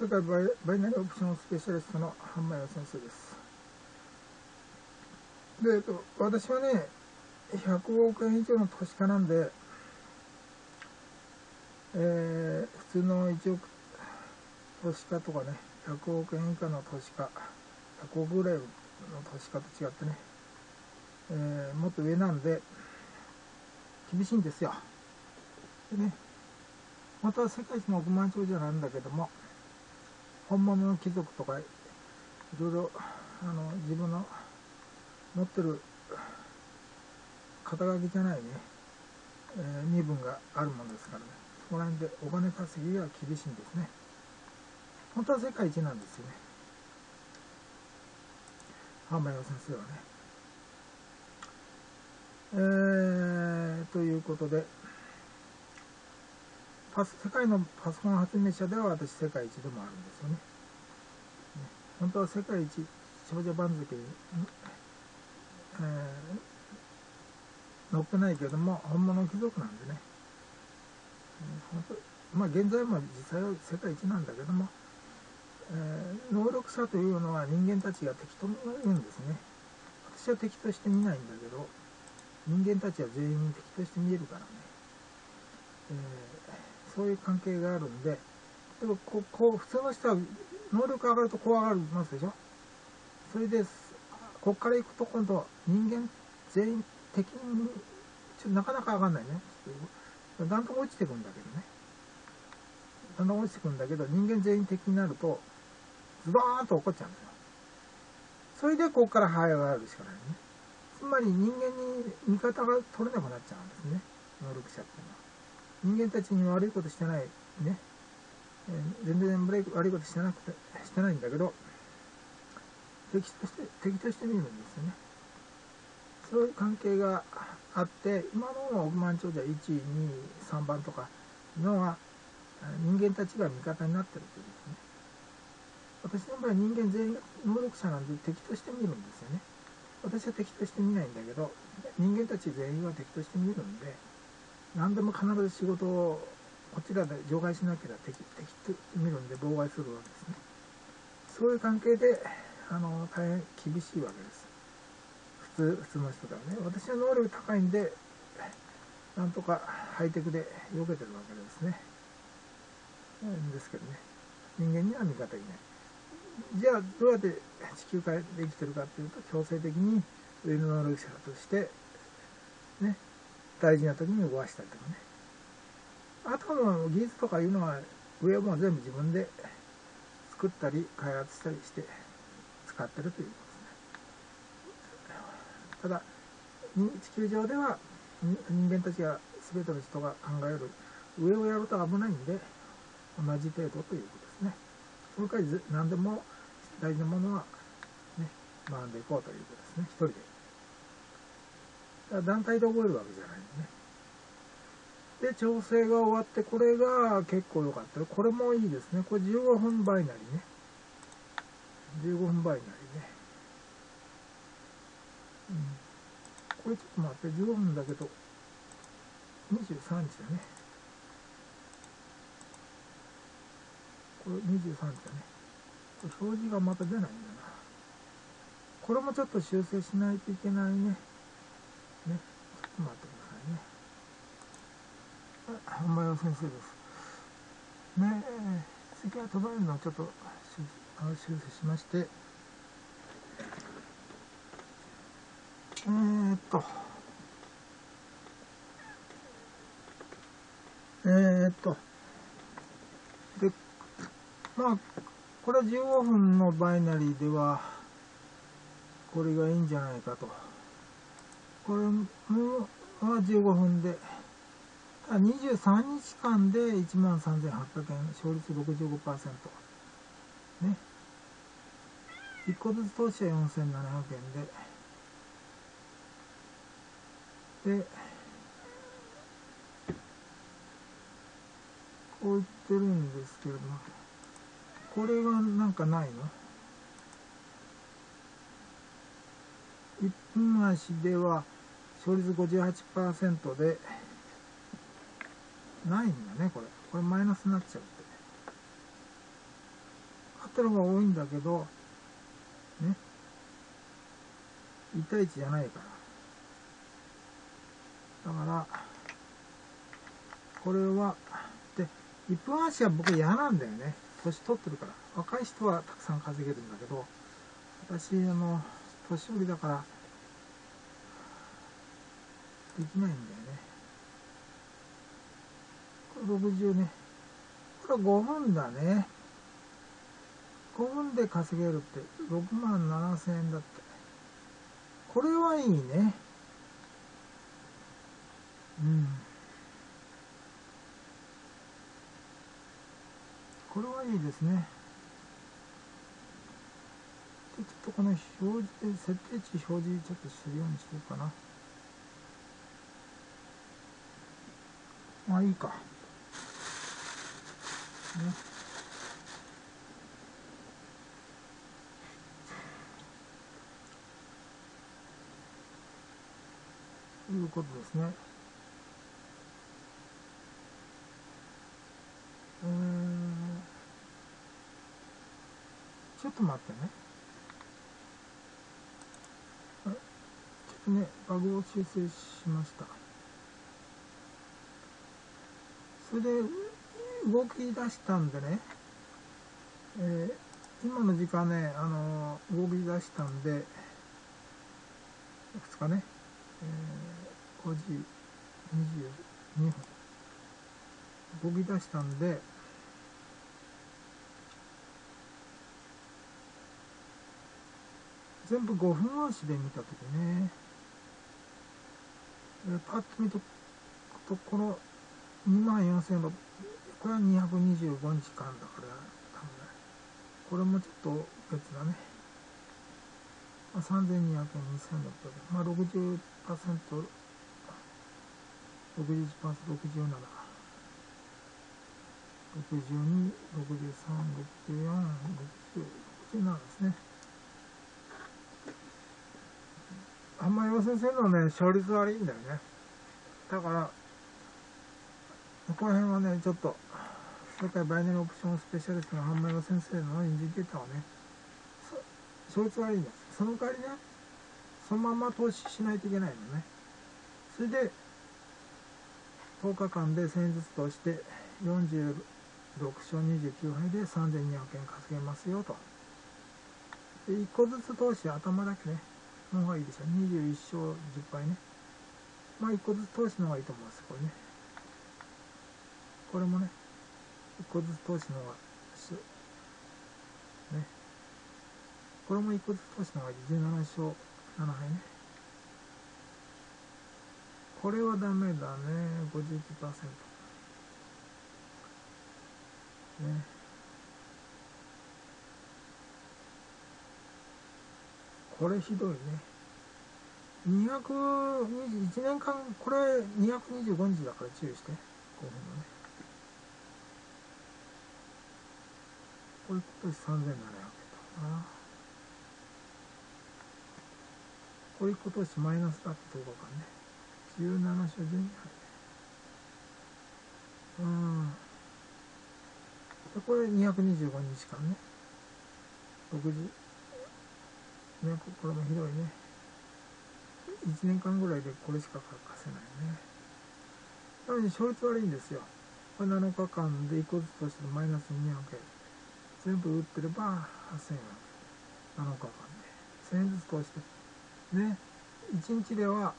世界バイバイナリーオプションスペシャリストの半前先生です。で、えっと、私はね、100億円以上の投資家なんで、えー、普通の1億投資家とかね、100億円以下の投資家、100億ぐらいの投資家と違ってね、えー、もっと上なんで、厳しいんですよ。でね、また世界一の億万長者なんだけども、本物の貴族とか、いろいろ、あの、自分の持ってる肩書きじゃないね、えー身分があるものですからね、そこら辺でお金稼ぎが厳しいんですね。本当は世界一なんですよね。浜谷先生はね。えー、ということで、パス世界のパソコン発明者では私世界一でもあるんですよね。ね。本当は世界一少女番付に、えー載ってないけども本物の貴族なんでね、まあ現在も実際は世界一なんだけども、えー能力者というのは人間たちが敵と見るんですね。私は敵として見ないんだけど人間たちは全員敵として見えるからね、えーそういう関係があるんででもこうこう普通の人は能力上がると怖がりますでしょ？それでこっから行くと今度人間全員敵にちょっとなかなか上がんないね。だんだん落ちてくんだけどね。だんだん落ちてくんだけど人間全員敵になるとズバーンと怒っちゃうんですよ。それでここから這い上がるしかないね。つまり人間に味方が取れなくなっちゃうんですね。能力者っていうのは。人間たちに悪いことしてないね、全然悪いことしてなくてしてないんだけど敵として敵として見るんですよね。そういう関係があって今の億万長者123番とかのは人間たちが味方になってるということですね。私の場合は人間全員が能力者なんで敵として見るんですよね。私は敵として見ないんだけど人間たち全員は敵として見るんで何でも必ず仕事をこちらで除外しなければ敵敵と見るんで妨害するわけですね。そういう関係であの大変厳しいわけです。普通普通の人がね。私は能力高いんでなんとかハイテクで避けてるわけですね。ですけどね。人間には味方いない。じゃあどうやって地球界で生きてるかっていうと強制的に上の能力者としてね。大事な時に動かしたりとかね。あとの技術とかいうのは上はもう全部自分で作ったり開発したりして使ってるということですね。ただ地球上では人間たちが全ての人が考える上をやると危ないんで同じ程度ということですね。その代わり何でも大事なものはね学んでいこうということですね。一人で。だから団体で覚えるわけじゃないんでねで、調整が終わって、これが結構良かった。これもいいですね。これ15分バイナリーね。15分バイナリーね。うん。これちょっと待って、15分だけど、23日だね。これ23日だね。これ表示がまた出ないんだな。これもちょっと修正しないといけないね。ね。ちょっと待ってくださいね。本間洋先生です。ねえ、次は飛ばるのをちょっと修あの修正しまして、えー、っと、えー、っと、で、まあ、これは15分のバイナリーでは、これがいいんじゃないかと。これもは15分で、23日間で1万3800円、勝率65%。ね。1個ずつ投資は4700円で。で、こう言ってるんですけれども、これがなんかないの ?1 分足では勝率58%で、ないんだね、これ。これマイナスになっちゃうって勝。ってる方が多いんだけど、ね。1対1じゃないから。だから、これは、で、1分足は僕嫌なんだよね。年取ってるから。若い人はたくさん稼げるんだけど、私、あの、年寄りだから、できないんだよね。これ60ね。これ5分だね。5分で稼げるって6万7千円だって。これはいいね。うん。これはいいですね。ちょっとこの表示、設定値表示ちょっとするようにしようかな。まあいいか。ね。いうことですね。うん。ちょっと待ってね。ちょっとね、バグを修正しました。それで、動き出したんでね、えー、今の時間ね、あのー、動き出したんで、いくつかね、えー、5時22分、動き出したんで、全部5分足で見たときね、えー、パッと見ると、この2万4600、これは225日間だから、多分ね、これもちょっと別だね。まあ、3200円、2600円、まあ60%、61%、67、62、63、64、60、67ですね。あんまり先生のね、勝率悪いんだよね。だから、この辺はね、ちょっと、世界バイナリーオプションスペシャリストの半前の先生のインジケーターをね、そいつはいいんです。その代わりね、そのまま投資しないといけないのね。それで、10日間で1000円ずつ投して、46勝29敗で3200円稼げますよと。で、1個ずつ投資頭だけね、の方がいいでしょ。21勝10敗ね。まあ1個ずつ投資の方がいいと思います、これね。これもね、一個ずつ投資の方が、ね。これも一個ずつ投資のが。17勝7敗ね。これはダメだね。51%。ね。これひどいね。221年間、これ225日だから注意して。5分のね。これ今年3700円だな。これ今年マイナスだってどうかね。17勝12敗。うん。で、これ225日間ね。6時。ね、これもひどいね。1年間ぐらいでこれしか貸せないね。なのに勝率悪いんですよ。7日間で1個ずつとしてマイナス200円。全部売ってれば8000円。7日間で。1000円ずつ通して。ね1日では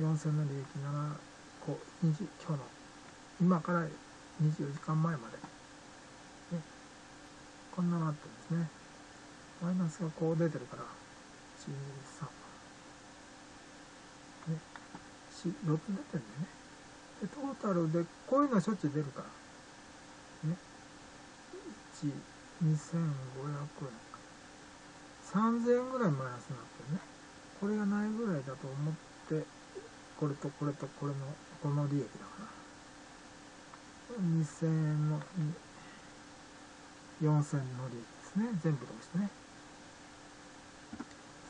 4000の利益7個。日今日の今から24時間前まで、ね、こんななってんですね。マイナスがこう出てるから。123ね。4つ出てるんだよね。でトータルでこういうのはしょっちゅう出るから。2500円。3000円ぐらいマイナスになってるね。これがないぐらいだと思って、これとこれとこれの、この利益だから。2000円の、4000円の利益ですね。全部通してね。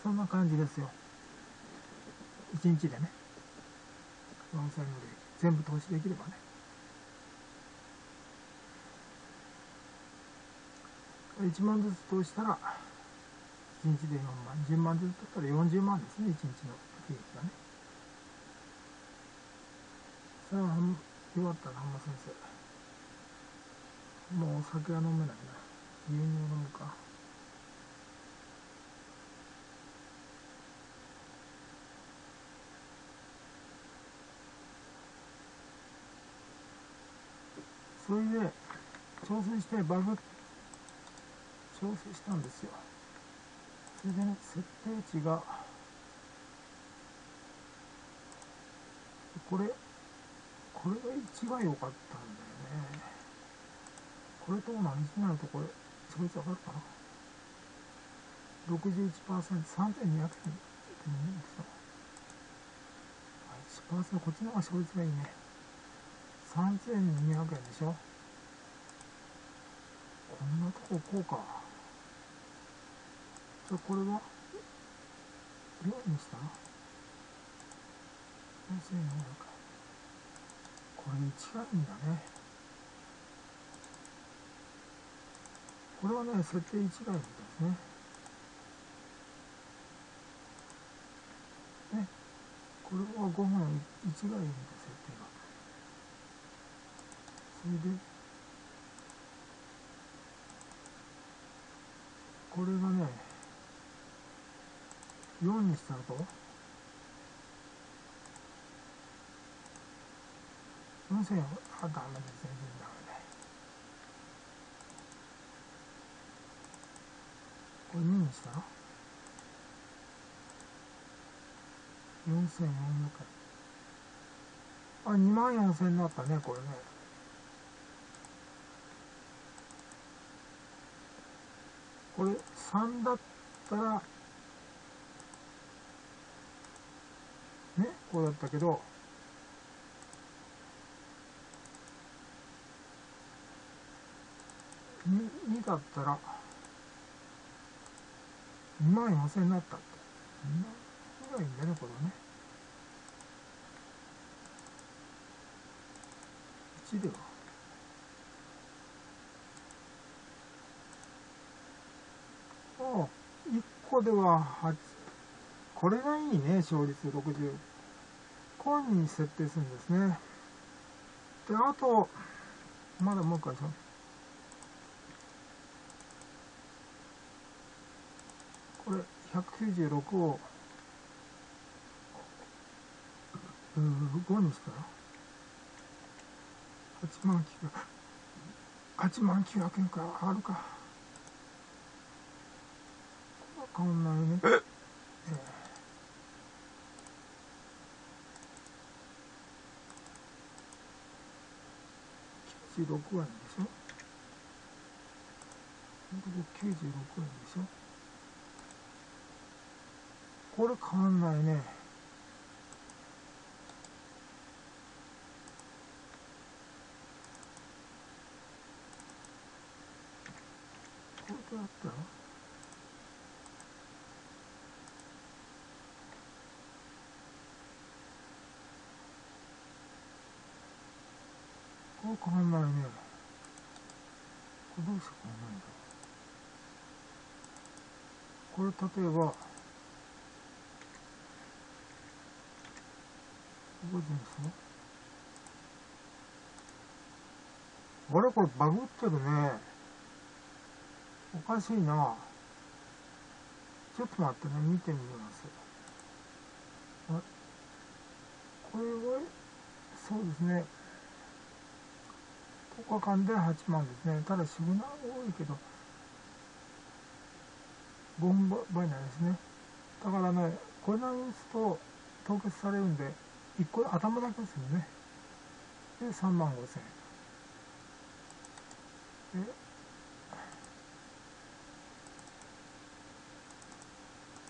そんな感じですよ。1日でね。4000の利益。全部投資できればね。1万ずつ通したら1日で4万10万ずつ取ったら40万ですね1日の利益がね。さあよかったな浜先生。もうお酒は飲めないな。牛乳飲むか。それで調整してバグ調整したんですよ。それでね設定値がこれこれが1が良かったんだよね。これと同じになるとこれそいつわかるかな。61%3200 円って見えるでしょ1%こっちの方が勝率がいいね。3200円でしょ。こんなとここうか。じゃあこれは？4にした？ら4400円これに近いんだね。これはね設定1がいいみたいですね。ね。これは5分1がいいみたい設定が。それで？これがね4にしたらと4000円あダメです全然ダメだこれ2にしたら4400円あ2万4000円になったねこれね。これ3だったらねこうだったけど2だったら2万4000になったって。2万ぐらいだねこれはね。1では。ああ1個では8これがいいね勝率60こういうに設定するんですね。であとまだもう一回しょこれ196を5にしたら？8万900 8万900円かあるか。変わんないね、えー、96円でしょ？96円でしょ？これ変わんないね。これどうやった？のこれ変わんないねこれどうして変わんないんだこれ例えば覚えてます？ねあれこれバグってるね。おかしいな。ちょっと待ってね、見てみます。あこれは、そうですね。10日間で8万ですね。ただ、シグナル多いけど、5分倍なんですね。だからね、これなりにすと凍結されるんで、1個頭だけですよねで3万5千円で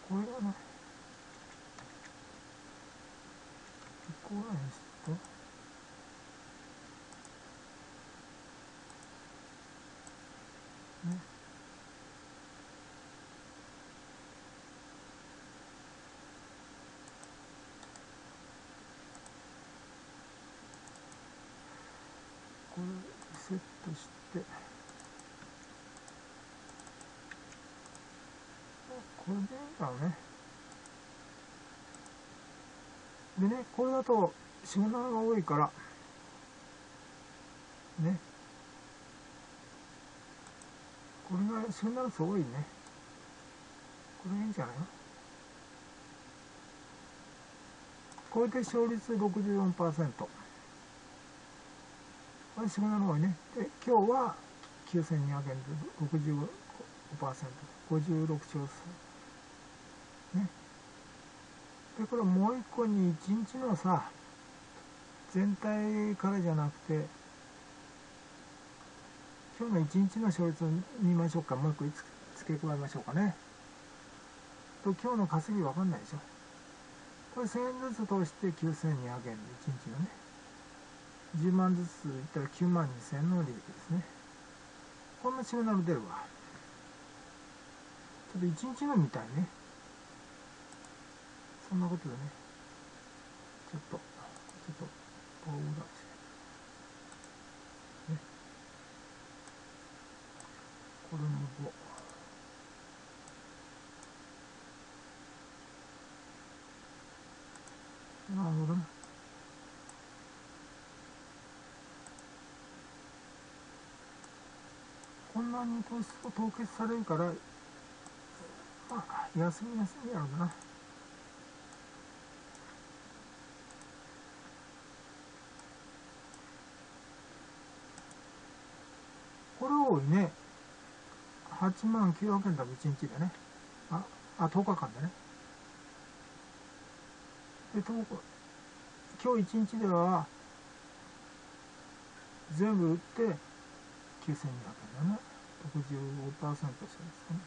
これはね1個ぐらいにするとねこれセットして。それでいいんだろうね。でねこれだとシグナルが多いから。ね。これがシグナル数多いね。これいいんじゃないの？これで勝率64%これシグナル多いねで今日は9200円で65% 56兆数ね。でこれもう一個に1日のさ全体からじゃなくて今日の1日の勝率を見ましょうか。もう一個付け加えましょうかね。と今日の稼ぎ分かんないでしょ。これ1000円ずつ通して9200円で1日のね。10万ずついったら9万2000の利益ですね。こんなシグナル出るわ。ちょっと1日のみたいね。そんなことでね。ちょっとちょっと棒裏して。ね。これも棒。なるほどねんなに糖質を凍結されるからまあ休み休みやろうな。これ多いね8万900円だ1日でね。ああ10日間でね。で10日今日1日では全部売って9200円だね。65%してですかね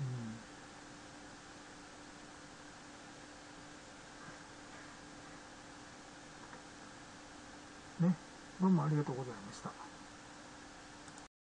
うんね、どうもありがとうございました。